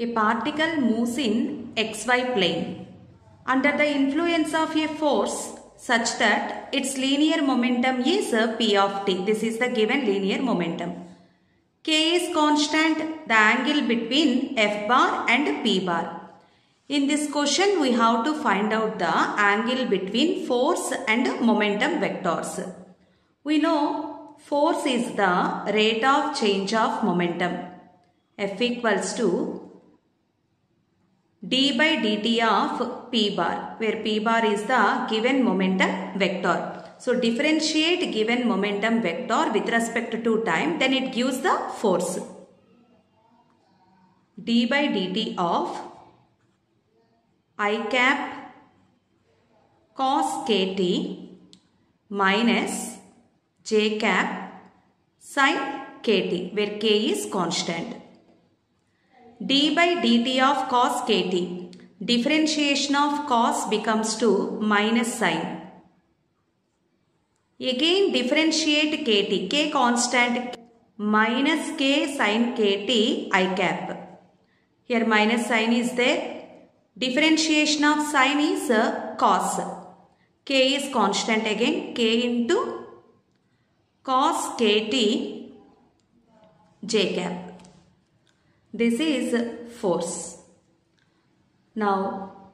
A particle moves in xy plane under the influence of a force such that its linear momentum is p of t. This is the given linear momentum. K is constant, the angle between f bar and p bar. In this question, we have to find out the angle between force and momentum vectors. We know force is the rate of change of momentum. F equals to d by dt of p bar where p bar is the given momentum vector. So differentiate given momentum vector with respect to time then it gives the force. d by dt of i cap cos kt minus j cap sin kt where k is constant d by dt of cos kt. Differentiation of cos becomes to minus sin. Again differentiate kt. k constant minus k sin kt i cap. Here minus sign is there. Differentiation of sin is uh, cos. k is constant again. k into cos kt j cap. This is force. Now,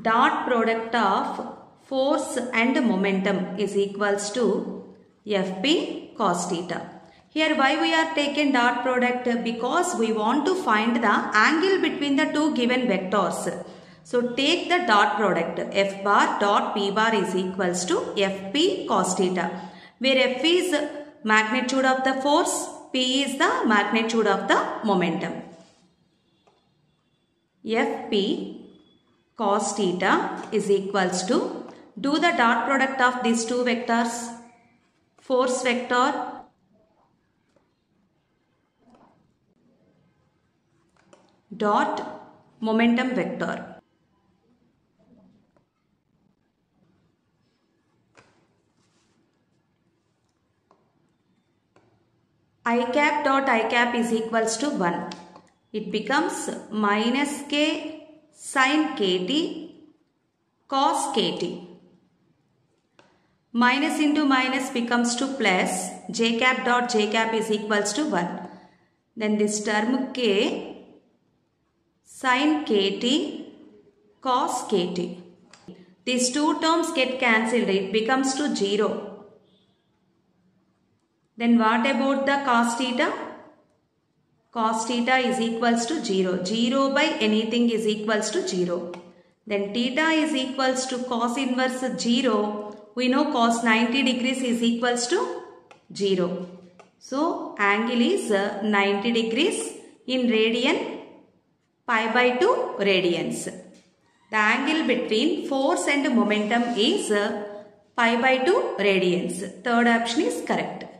dot product of force and momentum is equals to Fp cos theta. Here why we are taking dot product? Because we want to find the angle between the two given vectors. So take the dot product. F bar dot P bar is equals to Fp cos theta. Where F is magnitude of the force, P is the magnitude of the momentum. Fp cos theta is equals to do the dot product of these two vectors force vector dot momentum vector i cap dot i cap is equals to 1 it becomes minus k sin kt cos kt. Minus into minus becomes to plus j cap dot j cap is equals to 1. Then this term k sin kt cos kt. These two terms get cancelled. It becomes to 0. Then what about the cos theta? cos theta is equals to 0. 0 by anything is equals to 0. Then theta is equals to cos inverse 0. We know cos 90 degrees is equals to 0. So angle is uh, 90 degrees in radian pi by 2 radians. The angle between force and momentum is uh, pi by 2 radians. Third option is correct.